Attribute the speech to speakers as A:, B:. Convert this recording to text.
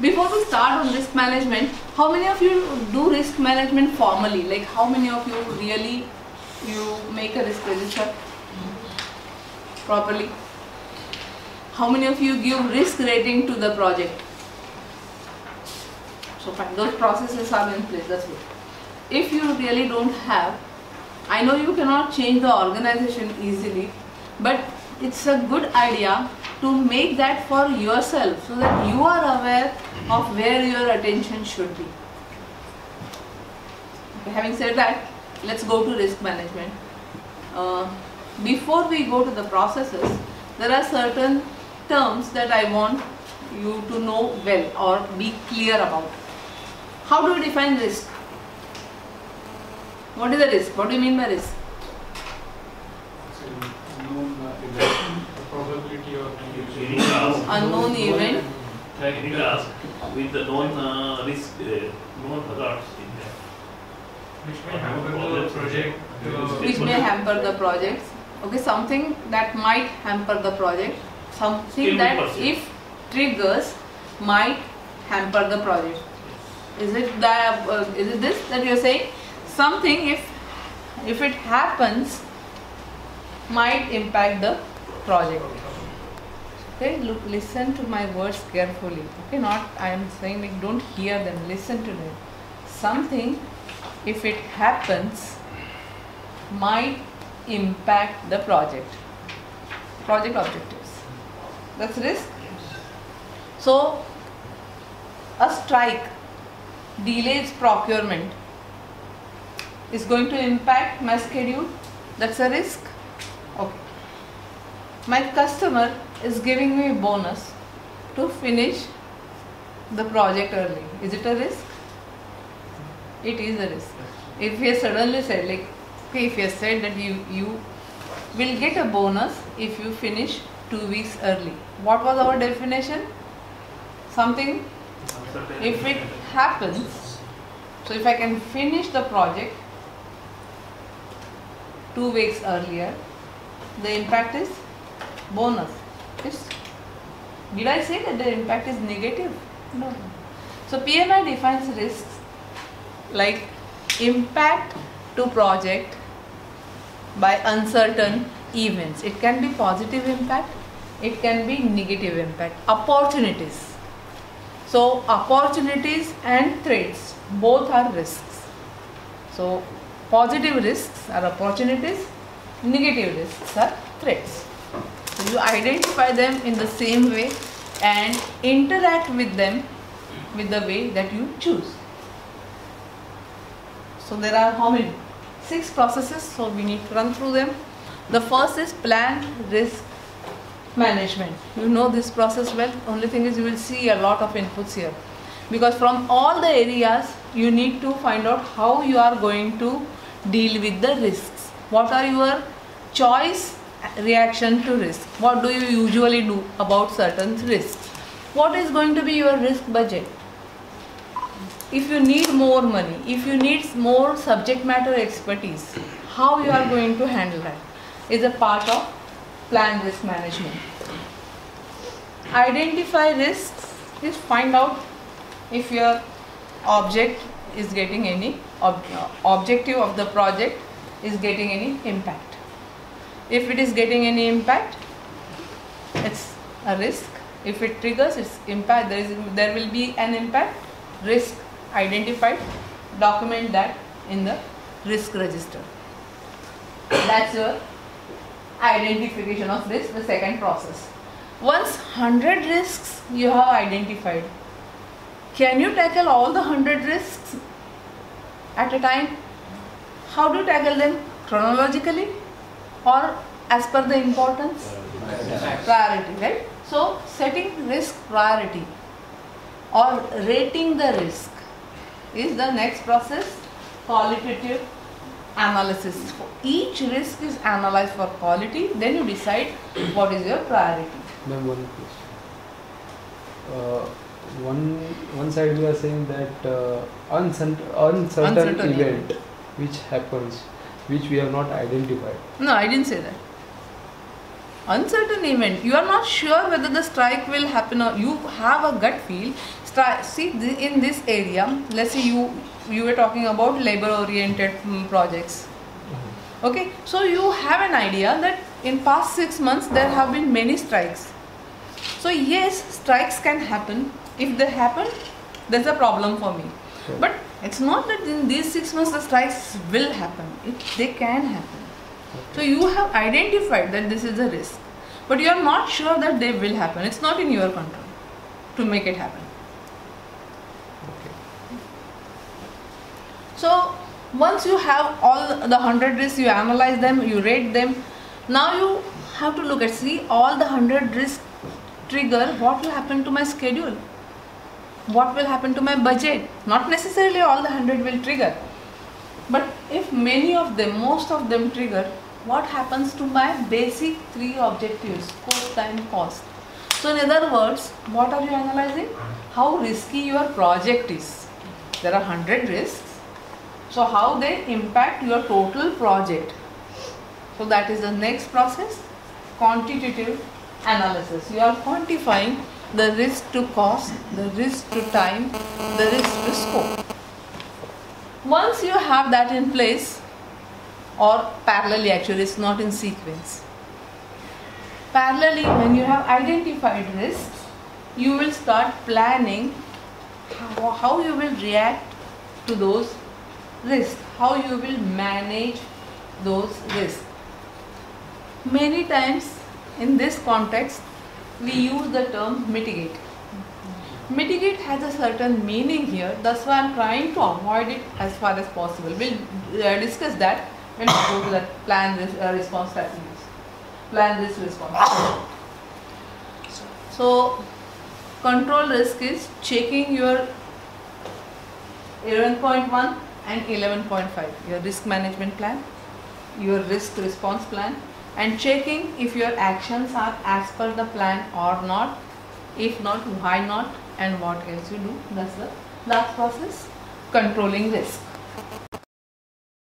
A: before we start on risk management, how many of you do risk management formally? Like how many of you really you make a risk register properly? How many of you give risk rating to the project? So fine, those processes are in place, that's good. If you really don't have, I know you cannot change the organization easily, but it's a good idea to make that for yourself so that you are aware of where your attention should be. Okay, having said that, let's go to risk management. Uh, before we go to the processes, there are certain terms that I want you to know well or be clear about. How do we define risk? What is the risk? What do you mean by risk?
B: It's a known uh, event, the probability of
C: Any task,
A: Unknown event.
C: any task with the known uh, risk, uh, known hazards in there.
B: which may hamper the project. uh,
A: which may hamper the projects. Okay, something that might hamper the project, something that
C: 10%.
A: if triggers might hamper the project. Is it that? Uh, is it this that you're saying? Something if if it happens might impact the project. Okay, look, listen to my words carefully. Okay, not I am saying like don't hear them. Listen to them. Something if it happens might impact the project. Project objectives. That's risk? So a strike delays procurement is going to impact my schedule? That's a risk my customer is giving me a bonus to finish the project early. Is it a risk? It is a risk. If has suddenly said like if has said that you you will get a bonus if you finish two weeks early. What was our definition? Something? If it happens so if i can finish the project two weeks earlier the impact is bonus. Yes. Did i say that the impact is negative? No. So pmi defines risks like impact to project by uncertain events. It can be positive impact it can be negative impact. Opportunities. So opportunities and threats both are risks. So positive risks are opportunities negative risks are threats you identify them in the same way and interact with them with the way that you choose so there are how many? Six processes, so we need to run through them. The first is plan risk management. You know this process well. Only thing is you will see a lot of inputs here. Because from all the areas you need to find out how you are going to deal with the risks. What are your choice reaction to risk? What do you usually do about certain risks? What is going to be your risk budget? if you need more money if you need more subject matter expertise how you are going to handle that is a part of plan risk management identify risks is find out if your object is getting any ob- objective of the project is getting any impact if it is getting any impact it's a risk. If it triggers its impact. There is there will be an impact risk identified document that in the risk register. That's your identification of risk the second process. Once 100 risks you have identified can you tackle all the 100 risks at a time? How do you tackle them? Chronologically or as per the importance? Priority. Right? So setting risk priority or rating the risk is the next process qualitative analysis. For each risk is analyzed for quality then you decide what is your priority.
D: Ma'am, one question. Uh, one one side we are saying that uh, uncertain, uncertain,
A: Uncertain
D: event which happens, which we have not identified.
A: no i didn't say that. Uncertain event. You are not sure whether the strike will happen or you have a gut feel. Stri- see in this area let's say you you were talking about labor oriented mm, projects. Mm-hmm. Okay so you have an idea that in past 6 months there have been many strikes. So yes strikes can happen. If they happen there's a problem for me But it's not that in these 6 months the strikes will happen. It, they can happen. So you have identified that this is a risk but you are not sure that they will happen. It's not in your control to make it happen.
D: Okay.
A: So once you have all the 100 risks, you analyze them, you rate them. Now you have to look at see all the 100 risks trigger what will happen to my schedule, what will happen to my budget. Not necessarily all the 100 will trigger, but if many of them, most of them trigger, what happens to my basic three objectives scope, time, cost. So in other words, what are you analyzing? How risky your project is. There are 100 risks so how they impact your total project so that is the next process quantitative analysis you are quantifying the risk to cost the risk to time the risk to scope once you have that in place or parallelly actually it's not in sequence parallelly when you have identified risks you will start planning how, you will react to those risks, how you will manage those risks. Many times in this context, we use the term mitigate. Mitigate has a certain meaning here, that's why I'm trying to avoid it as far as possible. We'll uh, discuss that when we go to that plan res- uh, response strategies. Plan risk response. So, control risk is checking your 11.1 and 11.5 your risk management plan your risk response plan and checking if your actions are as per the plan or not. If not why not and what else you do? That's the last process. Controlling risk